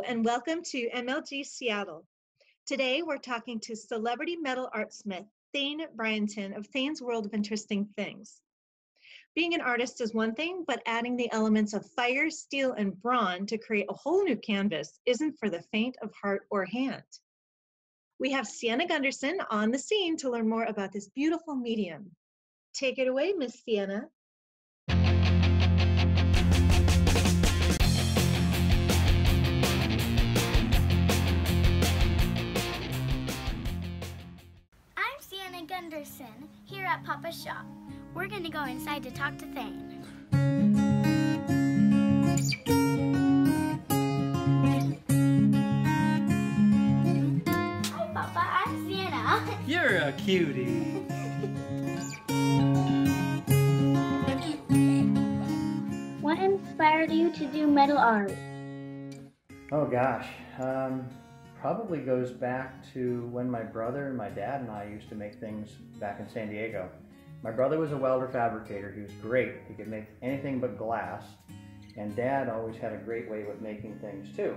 And welcome to MLG Seattle. Today, we're talking to celebrity metal artsmith Thane Bryanton of Thane's World of Interesting Things. Being an artist is one thing, but adding the elements of fire, steel, and brawn to create a whole new canvas isn't for the faint of heart or hand. We have Sienna Gunderson on the scene to learn more about this beautiful medium. Take it away, Miss Sienna. Sienna Gunderson here at Papa's shop. We're gonna go inside to talk to Thane. Hi, Papa. I'm Sienna. You're a cutie. What inspired you to do metal art? Oh gosh, um, probably goes back to when my brother and my dad and I used to make things back in San Diego. My brother was a welder fabricator. He was great. He could make anything but glass. And dad always had a great way with making things too.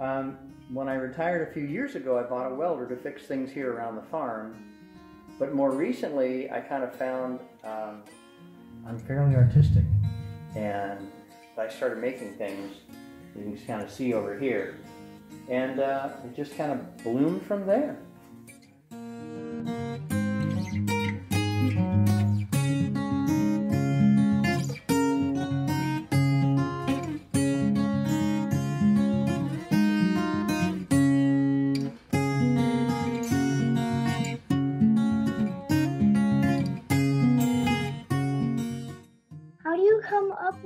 Um, when I retired a few years ago, I bought a welder to fix things here around the farm. But more recently, I kind of found um, I'm fairly artistic. And I started making things you can kind of see over here. And uh, it just kind of bloomed from there. How do you come up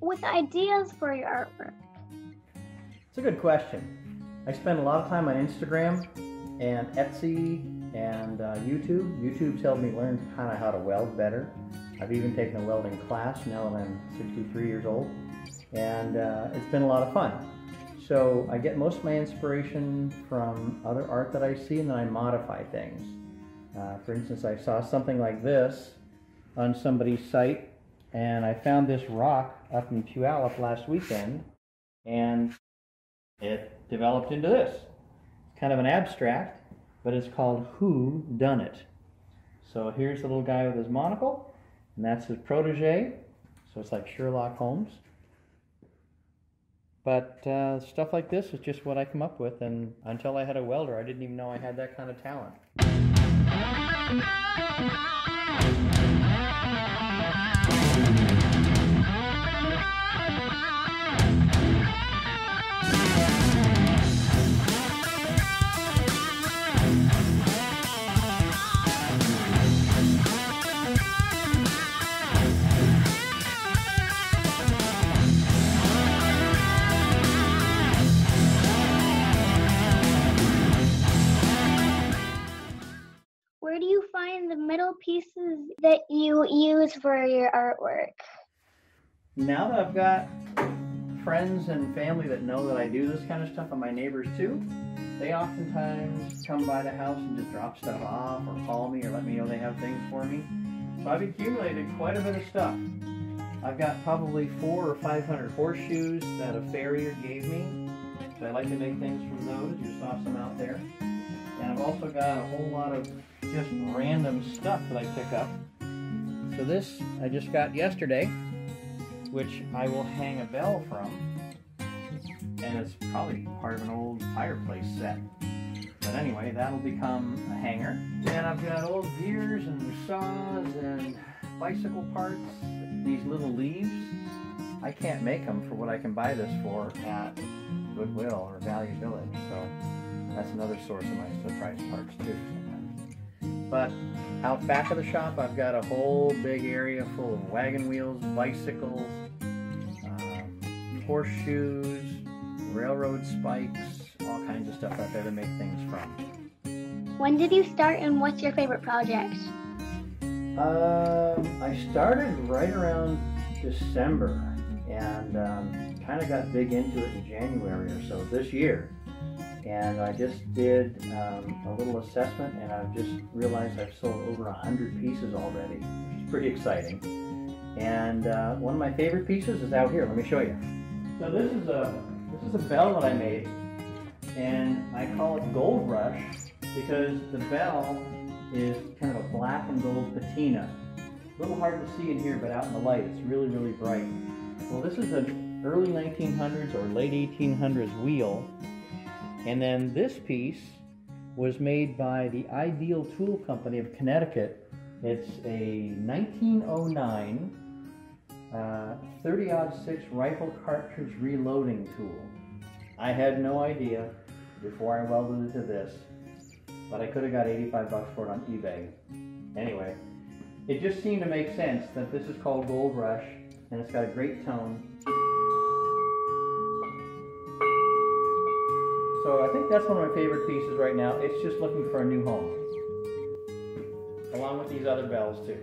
with ideas for your artwork? It's a good question. I spend a lot of time on Instagram and Etsy and uh, YouTube. YouTube's helped me learn kind of how to weld better. I've even taken a welding class now that I'm 63 years old, and uh, it's been a lot of fun. So I get most of my inspiration from other art that I see, and then I modify things. Uh, for instance, I saw something like this on somebody's site, and I found this rock up in Puyallup last weekend, and it developed into this. It's kind of an abstract, but it's called Who Done It. So here's the little guy with his monocle, and that's his protege. So it's like Sherlock Holmes. But uh, stuff like this is just what I come up with, and until I had a welder, I didn't even know I had that kind of talent. Where pieces that you use for your artwork? Now that I've got friends and family that know that I do this kind of stuff, and my neighbors too, they oftentimes come by the house and just drop stuff off or call me or let me know they have things for me. So I've accumulated quite a bit of stuff. I've got probably four or five hundred horseshoes that a farrier gave me. So I like to make things from those. You saw some out there. And I've also got a whole lot of just random stuff that I pick up. So this I just got yesterday which I will hang a bell from. And it's probably part of an old fireplace set. But anyway, that'll become a hanger. And I've got old gears and saws and bicycle parts, these little leaves. I can't make them for what I can buy this for at Goodwill or Value Village. So that's another source of my surprise parts too. But out back of the shop, I've got a whole big area full of wagon wheels, bicycles, um, horseshoes, railroad spikes, all kinds of stuff out there to make things from. When did you start and what's your favorite project? Um, I started right around December and um, kind of got big into it in January or so this year. And I just did um, a little assessment, and I've just realized I've sold over a hundred pieces already, which is pretty exciting. And uh, one of my favorite pieces is out here. Let me show you. So this is a this This is a bell that I made, and I call it Gold Rush because the bell is kind of a black and gold patina. A little hard to see in here, but out in the light, it's really, really bright. Well, this is an early 1900s or late 1800s wheel, and then this piece was made by the Ideal Tool Company of Connecticut. It's a 1909 uh, 30 6 rifle cartridge reloading tool. I had no idea before I welded it to this, but I could have got 85 bucks for it on eBay. Anyway, it just seemed to make sense that this is called Gold Rush and it's got a great tone. So I think that's one of my favorite pieces right now. It's just looking for a new home. Along with these other bells too.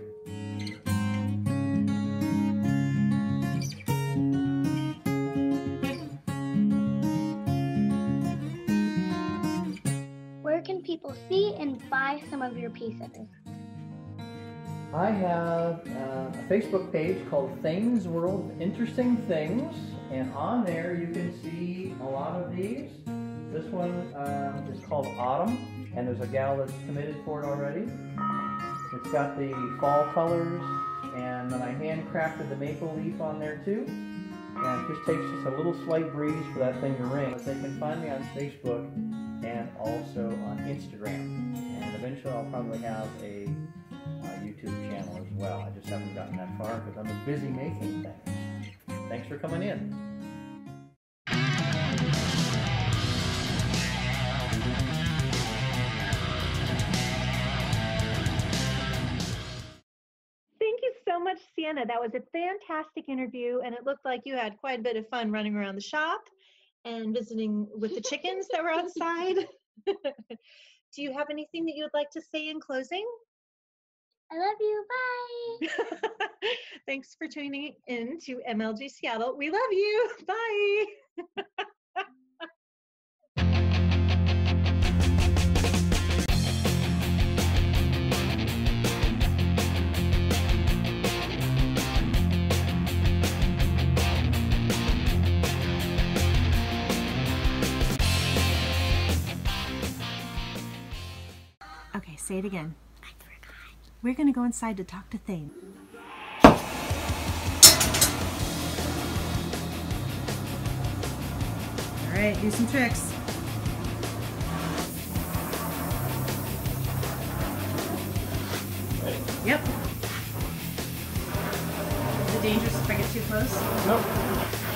Where can people see and buy some of your pieces? I have uh, a Facebook page called Thanes World of Interesting Things, and on there you can see a lot of these. This one um, is called Autumn, and there's a gal that's committed for it already. It's got the fall colors, and then I handcrafted the maple leaf on there too. And it just takes just a little slight breeze for that thing to ring. But they can find me on Facebook and also on Instagram. And eventually I'll probably have a uh, YouTube channel as well. I just haven't gotten that far because I'm busy making things. Thanks for coming in. So much, Sienna. That was a fantastic interview, and it looked like you had quite a bit of fun running around the shop and visiting with the chickens that were outside. Do you have anything that you would like to say in closing? I love you. Bye. Thanks for tuning in to MLG Seattle. We love you. Bye. Say it again. We're gonna go inside to talk to Thane. All right, do some tricks. Yep. Is it dangerous if I get too close? Nope.